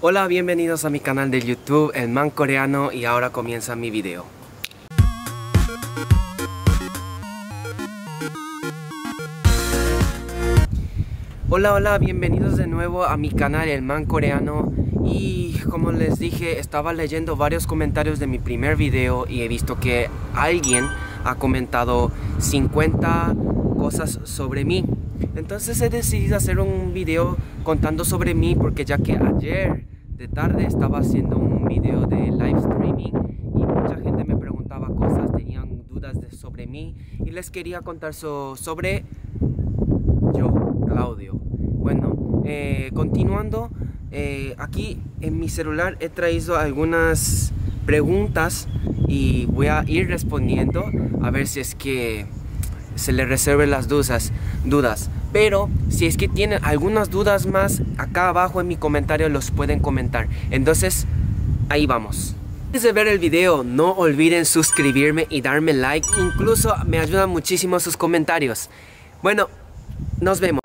Hola, bienvenidos a mi canal de YouTube, El Man Coreano, y ahora comienza mi video. Hola, hola, bienvenidos de nuevo a mi canal El Man Coreano y como les dije, estaba leyendo varios comentarios de mi primer video y he visto que alguien ha comentado 50 cosas sobre mí. Entonces he decidido hacer un video contando sobre mí porque ya que ayer de tarde estaba haciendo un video de live streaming y mucha gente me preguntaba cosas, tenían dudas sobre mí y les quería contar sobre yo, Claudio. Bueno, eh, continuando, eh, aquí en mi celular he traído algunas preguntas y voy a ir respondiendo a ver si es que se le reserven las dudas, dudas. Pero si es que tienen algunas dudas más, acá abajo en mi comentario los pueden comentar. Entonces, ahí vamos. Antes de ver el video, no olviden suscribirme y darme like. Incluso me ayudan muchísimo sus comentarios. Bueno, nos vemos.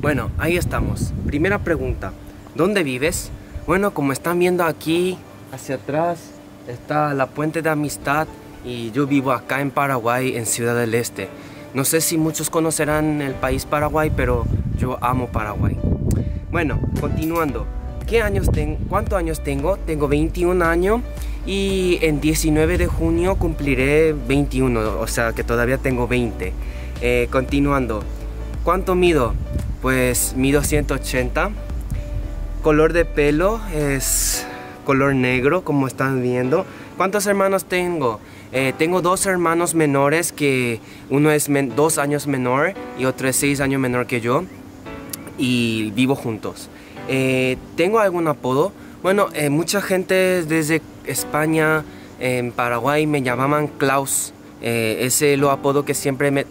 Bueno, ahí estamos. Primera pregunta. ¿Dónde vives? Bueno, como están viendo aquí, hacia atrás, está la Puente de Amistad y yo vivo acá en Paraguay, en Ciudad del Este. No sé si muchos conocerán el país Paraguay, pero yo amo Paraguay. Bueno, continuando. ¿Qué años tengo? ¿Cuántos años tengo? Tengo 21 años y en 19 de junio cumpliré 21, o sea que todavía tengo 20. Eh, continuando. ¿Cuánto mido? Pues mido 180. Color de pelo es color negro, como están viendo. ¿Cuántos hermanos tengo? Eh, tengo dos hermanos menores que uno es dos años menor y otro es seis años menor que yo y vivo juntos. Eh, ¿Tengo algún apodo? Bueno, eh, mucha gente desde España, en Paraguay me llamaban Klaus. ese es lo apodo que siempre me,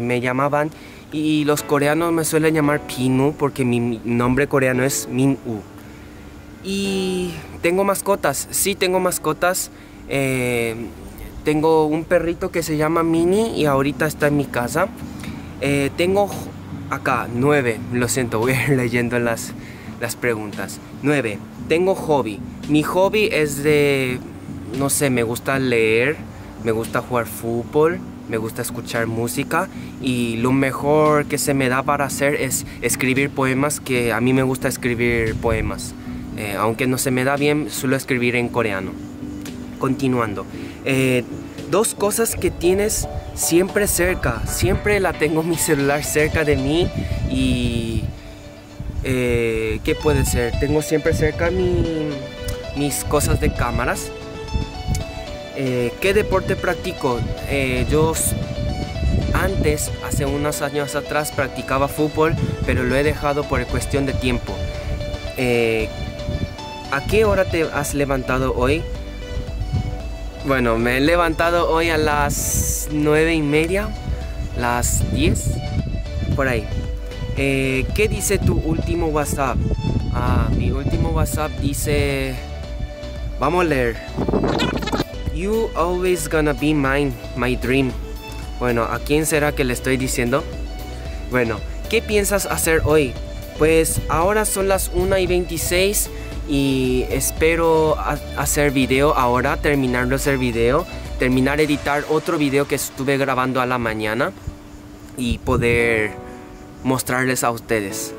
me, llamaban. Y los coreanos me suelen llamar Pinu porque mi nombre coreano es Min U. Y tengo mascotas, sí tengo mascotas. Tengo un perrito que se llama Mini y ahorita está en mi casa. Eh, tengo acá nueve, lo siento, voy leyendo las, las preguntas. Nueve, tengo hobby. Mi hobby es de, no sé, me gusta leer, me gusta jugar fútbol, me gusta escuchar música y lo mejor que se me da para hacer es escribir poemas, que a mí me gusta escribir poemas. Eh, aunque no se me da bien, suelo escribir en coreano. Continuando. Eh, dos cosas que tienes siempre cerca. Siempre la tengo mi celular cerca de mí y... Eh, ¿Qué puede ser? Tengo siempre cerca mis cosas de cámaras. Eh, ¿Qué deporte practico? yo antes, hace unos años atrás, practicaba fútbol, pero lo he dejado por cuestión de tiempo. ¿A qué hora te has levantado hoy? Bueno, me he levantado hoy a las nueve y media, las 10, por ahí. Eh, ¿Qué dice tu último WhatsApp? Ah, mi último WhatsApp dice... Vamos a leer. You always gonna be mine, my dream. Bueno, ¿a quién será que le estoy diciendo? Bueno, ¿qué piensas hacer hoy? Pues ahora son las 1 y 26 y espero hacer video ahora, terminar de hacer video, terminar editar otro video que estuve grabando a la mañana y poder mostrarles a ustedes.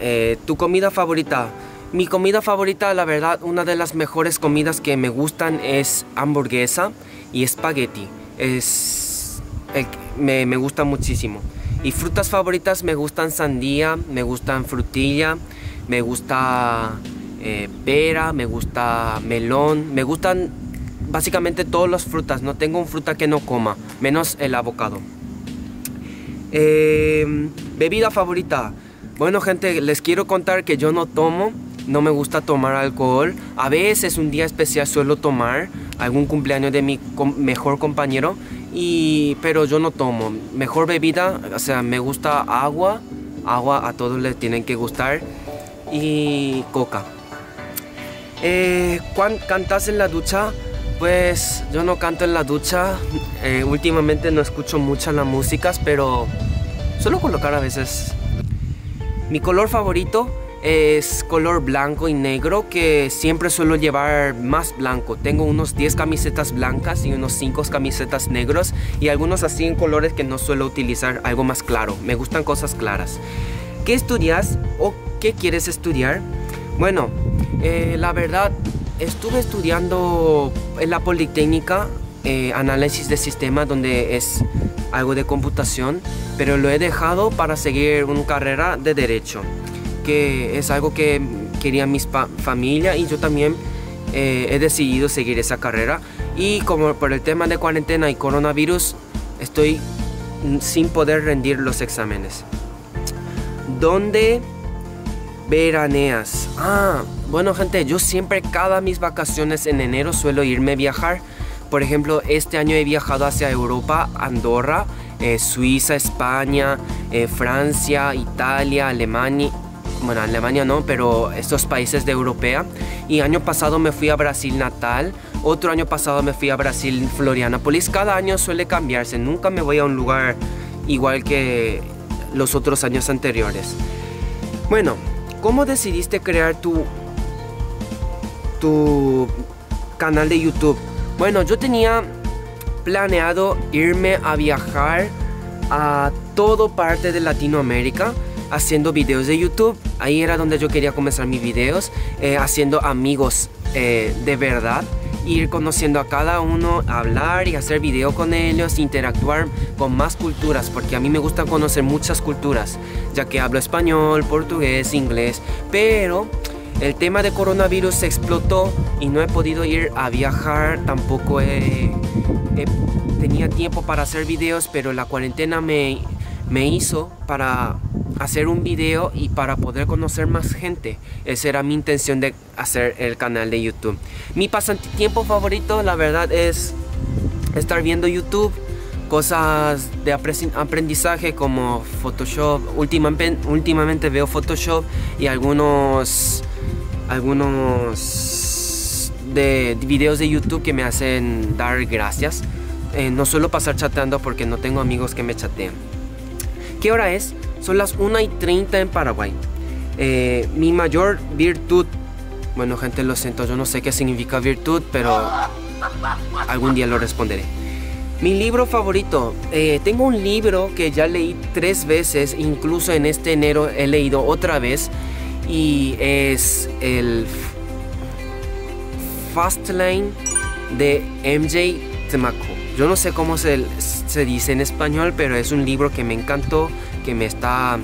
Eh, ¿Tu comida favorita? Mi comida favorita, la verdad, una de las mejores comidas que me gustan es hamburguesa y espagueti. Es, me, me gusta muchísimo. Y frutas favoritas me gustan sandía, me gustan frutilla, me gusta eh, pera, me gusta melón, me gustan básicamente todas las frutas, no tengo un fruta que no coma, menos el abocado. Em, bebida favorita. Bueno gente, les quiero contar que yo no tomo, no me gusta tomar alcohol. A veces un día especial suelo tomar algún cumpleaños de mi mejor compañero, y, pero yo no tomo. Mejor bebida, o sea, me gusta agua, agua a todos les tienen que gustar y coca. Eh, ¿Cantas en la ducha? Pues yo no canto en la ducha. Eh, últimamente no escucho muchas las músicas, pero suelo colocar a veces. Mi color favorito es color blanco y negro que siempre suelo llevar más blanco. Tengo unos 10 camisetas blancas y unos 5 camisetas negros y algunos así en colores que no suelo utilizar, algo más claro. Me gustan cosas claras. ¿Qué estudias o qué quieres estudiar? Bueno, eh, la verdad, estuve estudiando en la Politécnica eh, análisis de sistema donde es algo de computación, pero lo he dejado para seguir una carrera de derecho que es algo que quería mi familia y yo también eh, he decidido seguir esa carrera. Y como por el tema de cuarentena y coronavirus, estoy sin poder rendir los exámenes. ¿Dónde veraneas? Ah, bueno gente, yo siempre cada mis vacaciones en enero suelo irme a viajar. Por ejemplo, este año he viajado hacia Europa, Andorra, eh, Suiza, España, eh, Francia, Italia, Alemania, bueno, Alemania no, pero estos países de Europea. Y año pasado me fui a Brasil natal, otro año pasado me fui a Brasil Florianapolis. Cada año suele cambiarse, nunca me voy a un lugar igual que los otros años anteriores. Bueno, ¿cómo decidiste crear tu, tu canal de YouTube? Bueno, yo tenía planeado irme a viajar a todo parte de Latinoamérica haciendo videos de YouTube. Ahí era donde yo quería comenzar mis videos, eh, haciendo amigos eh, de verdad, ir conociendo a cada uno, hablar y hacer video con ellos, interactuar con más culturas, porque a mí me gusta conocer muchas culturas, ya que hablo español, portugués, inglés, pero el tema de coronavirus se explotó y no he podido ir a viajar, tampoco tenía tiempo para hacer videos, pero la cuarentena me, me hizo para hacer un video y para poder conocer más gente. Esa era mi intención de hacer el canal de YouTube. Mi pasatiempo favorito, la verdad, es estar viendo YouTube. Cosas de aprendizaje como Photoshop. Últimamente, veo Photoshop y algunos, algunos de videos de YouTube que me hacen dar gracias. Eh, no suelo pasar chateando porque no tengo amigos que me chatean. ¿Qué hora es? Son las 1 y 30 en Paraguay. Eh, mi mayor virtud, bueno gente lo siento, yo no sé qué significa virtud, pero algún día lo responderé. Mi libro favorito, eh, tengo un libro que ya leí tres veces, incluso en este enero he leído otra vez y es el Fastlane de MJ Temaco. Yo no sé cómo se, se dice en español, pero es un libro que me encantó que me está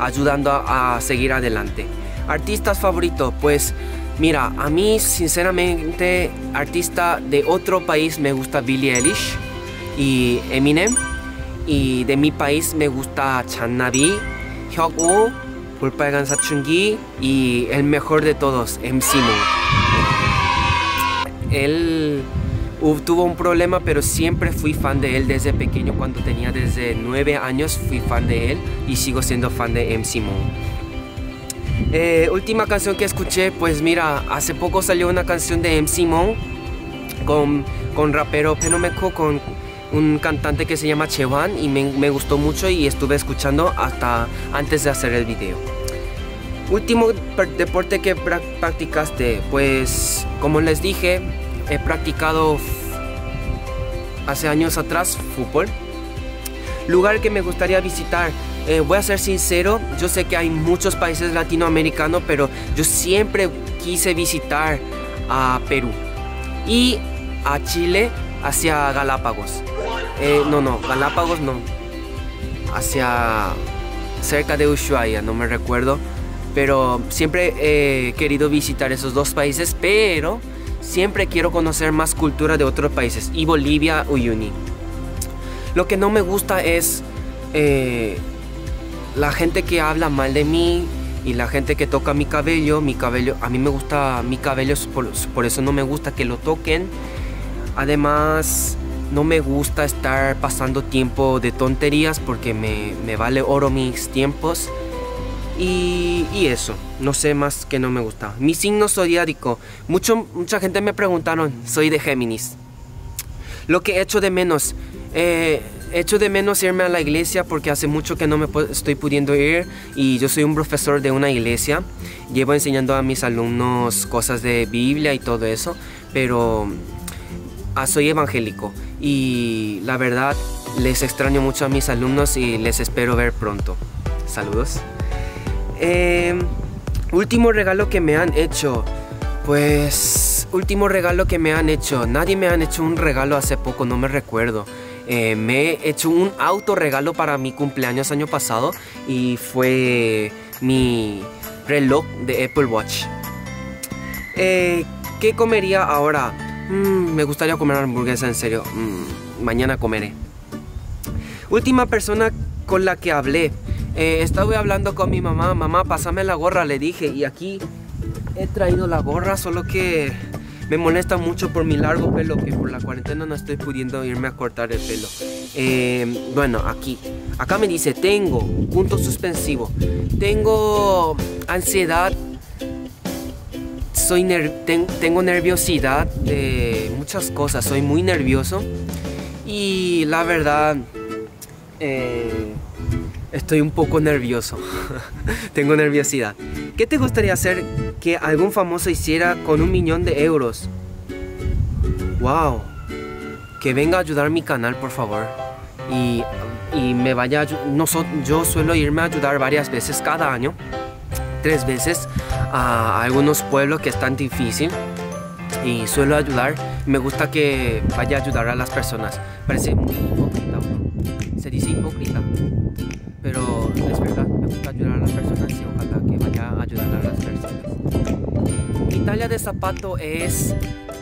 ayudando a, seguir adelante. Artistas favoritos, pues mira, a mí sinceramente artista de otro país me gusta Billie Eilish y Eminem y de mi país me gusta Chan Nabi, Hyuk Pulpaegan Sachungi y el mejor de todos, MC Moon. Tuvo un problema, pero siempre fui fan de él desde pequeño, cuando tenía desde 9 años fui fan de él y sigo siendo fan de MC Moon. Eh, última canción que escuché, pues mira, hace poco salió una canción de MC Moon con, con rapero Penomeco, con un cantante que se llama Chewan y me, me gustó mucho y estuve escuchando hasta antes de hacer el video. Último deporte que practicaste, pues como les dije, he practicado hace años atrás fútbol. Lugar que me gustaría visitar. Eh, voy a ser sincero, yo sé que hay muchos países latinoamericanos, pero yo siempre quise visitar a Perú y a Chile hacia Galápagos. Eh, no, no, Galápagos no. Hacia cerca de Ushuaia, no me recuerdo. Pero siempre he querido visitar esos dos países, pero Siempre quiero conocer más cultura de otros países y Bolivia, Uyuni. Lo que no me gusta es eh, la gente que habla mal de mí y la gente que toca mi cabello. Mi cabello, a mí me gusta mi cabello, por, eso no me gusta que lo toquen. Además, no me gusta estar pasando tiempo de tonterías porque me vale oro mis tiempos. Y, eso, no sé más que no me gusta. Mi signo zodiático, mucho, mucha gente me preguntaron, soy de Géminis. Lo que he hecho de menos, eh, echo de menos irme a la iglesia porque hace mucho que no me estoy pudiendo ir y yo soy un profesor de una iglesia. Llevo enseñando a mis alumnos cosas de Biblia y todo eso, pero ah, soy evangélico y la verdad les extraño mucho a mis alumnos y les espero ver pronto. Saludos. Em, último regalo que me han hecho. Pues último regalo que me han hecho. Nadie me han hecho un regalo hace poco, no me recuerdo. Eh, me he hecho un auto regalo para mi cumpleaños año pasado y fue mi reloj de Apple Watch. Eh, ¿Qué comería ahora? Mm, me gustaría comer hamburguesa en serio. Mm, mañana comeré. Última persona con la que hablé. Eh, estaba hablando con mi mamá. Mamá, pásame la gorra, le dije. Y aquí he traído la gorra, solo que me molesta mucho por mi largo pelo, que por la cuarentena no estoy pudiendo irme a cortar el pelo. Eh, bueno, aquí. Acá me dice, tengo, punto suspensivo. Tengo ansiedad. Soy tengo nerviosidad de muchas cosas. Soy muy nervioso. Y la verdad... Eh, estoy un poco nervioso. tengo nerviosidad. ¿Qué te gustaría hacer que algún famoso hiciera con un millón de euros? ¡Wow! Que venga a ayudar mi canal, por favor. Y, me vaya. No yo suelo irme a ayudar varias veces cada año. Tres veces a algunos pueblos que están difícil. Y suelo ayudar. Me gusta que vaya a ayudar a las personas. Parece muy hipócrita. Talla de zapato es,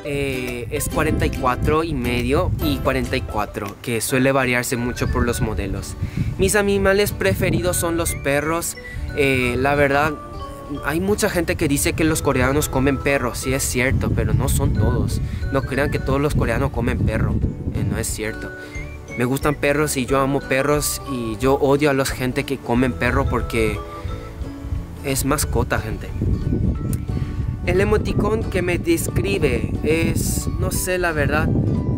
eh, es 44 y medio y 44, que suele variarse mucho por los modelos. Mis animales preferidos son los perros. Eh, la verdad, hay mucha gente que dice que los coreanos comen perros, sí es cierto, pero no son todos. No crean que todos los coreanos comen perro, eh, no es cierto. Me gustan perros y yo amo perros y yo odio a la gente que comen perro porque es mascota, gente. El emoticón que me describe es, no sé la verdad,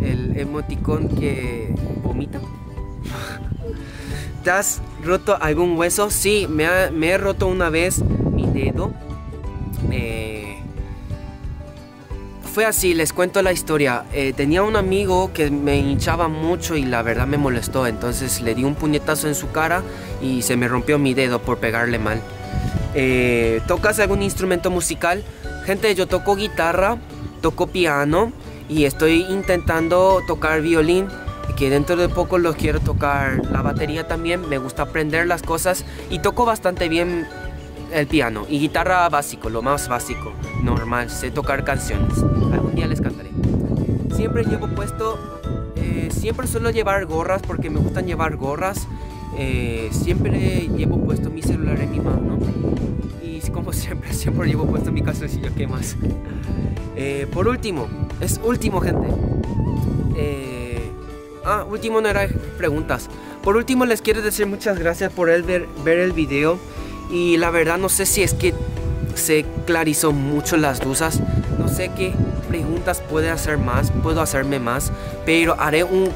el emoticón que vomita. ¿Te has roto algún hueso? Sí, me, he roto una vez mi dedo. Eh, fue así, les cuento la historia. Eh, tenía un amigo que me hinchaba mucho y la verdad me molestó. Entonces le di un puñetazo en su cara y se me rompió mi dedo por pegarle mal. Eh, ¿Tocas algún instrumento musical? Gente, yo toco guitarra, toco piano y estoy intentando tocar violín. Que dentro de poco lo quiero tocar la batería también. Me gusta aprender las cosas y toco bastante bien el piano y guitarra básico, lo más básico, normal, sé tocar canciones. Algún día les cantaré. Siempre llevo puesto, eh, siempre suelo llevar gorras porque me gustan llevar gorras. Eh, siempre llevo puesto mi celular en mi mano como siempre, siempre llevo puesto mi calzoncillo, ¿qué más? Eh, por último, es último gente. ah, último no era preguntas. Por último les quiero decir muchas gracias por el ver, ver el video. Y la verdad no sé si es que se clarizó mucho las dudas. No sé qué preguntas puede hacer más, puedo hacerme más, pero haré un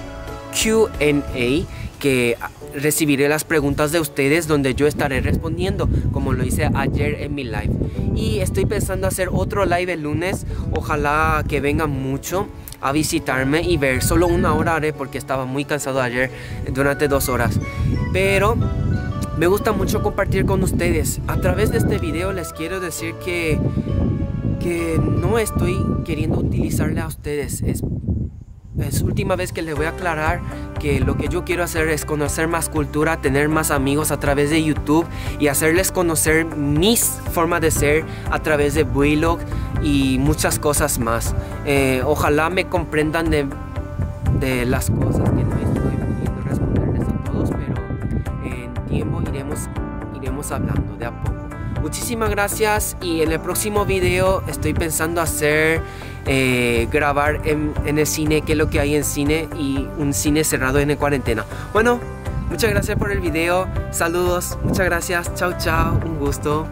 QA que recibiré las preguntas de ustedes donde yo estaré respondiendo como lo hice ayer en mi live y estoy pensando hacer otro live el lunes ojalá que vengan mucho a visitarme y ver solo una hora haré porque estaba muy cansado ayer durante dos horas pero me gusta mucho compartir con ustedes. A través de este video les quiero decir que, que no estoy queriendo utilizarle a ustedes. Es, es última vez que les voy a aclarar que lo que yo quiero hacer es conocer más cultura, tener más amigos a través de YouTube y hacerles conocer mis formas de ser a través de Vlog y muchas cosas más. Eh, ojalá me comprendan de, de las cosas que no iremos, hablando de a poco. Muchísimas gracias y en el próximo video estoy pensando hacer eh, grabar en, en, el cine, qué es lo que hay en cine y un cine cerrado en cuarentena. Bueno, muchas gracias por el video, saludos, muchas gracias, chao chao, un gusto.